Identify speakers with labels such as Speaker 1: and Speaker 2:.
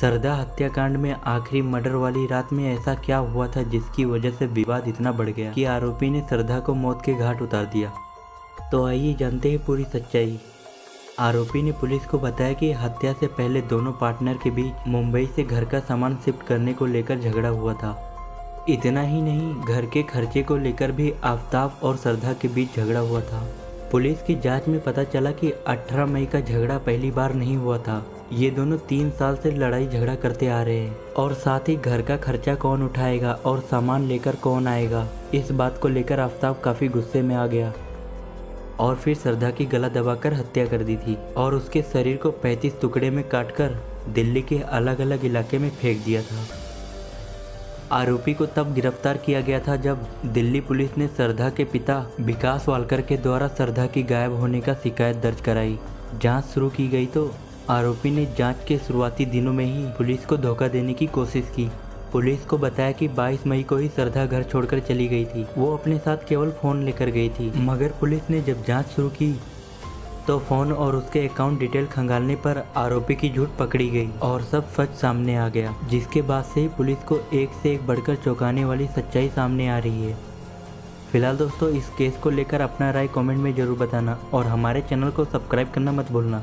Speaker 1: सरदा हत्याकांड में आखिरी मर्डर वाली रात में ऐसा क्या हुआ था जिसकी वजह से विवाद इतना बढ़ गया? कि आरोपी ने सरदा को मौत के घाट उतार दिया। तो आइए जानते हैं पूरी सच्चाई। आरोपी ने पुलिस को बताया कि हत्या से पहले दोनों पार्टनर के बीच मुंबई से घर का सामान शिफ्ट करने को लेकर झगड़ा हुआ था। इतना ही नहीं, घर के खर्चे को लेकर भी आफ्ताब और श्रद्धा के बीच झगड़ा हुआ था। पुलिस की जाँच में पता चला कि 18 मई का झगड़ा पहली बार नहीं हुआ था। ये दोनों तीन साल से लड़ाई झगड़ा करते आ रहे हैं। और साथ ही घर का खर्चा कौन उठाएगा और सामान लेकर कौन आएगा, इस बात को लेकर आफ्ताब काफ़ी गुस्से में आ गया। और फिर श्रद्धा की गला दबाकर हत्या कर दी थी और उसके शरीर को 35 टुकड़े में काटकर दिल्ली के अलग अलग इलाके में फेंक दिया था। आरोपी को तब गिरफ़्तार किया गया था जब दिल्ली पुलिस ने श्रद्धा के पिता विकास वालकर के द्वारा श्रद्धा की गायब होने का शिकायत दर्ज कराई। जाँच शुरू की गई तो आरोपी ने जाँच के शुरुआती दिनों में ही पुलिस को धोखा देने की कोशिश की। पुलिस को बताया कि 22 मई को ही श्रद्धा घर छोड़कर चली गई थी। वो अपने साथ केवल फ़ोन लेकर गई थी। मगर पुलिस ने जब जाँच शुरू की तो फ़ोन और उसके अकाउंट डिटेल खंगालने पर आरोपी की झूठ पकड़ी गई और सब सच सामने आ गया, जिसके बाद से ही पुलिस को एक से एक बढ़कर चौंकाने वाली सच्चाई सामने आ रही है। फ़िलहाल दोस्तों, इस केस को लेकर अपना राय कमेंट में ज़रूर बताना और हमारे चैनल को सब्सक्राइब करना मत भूलना।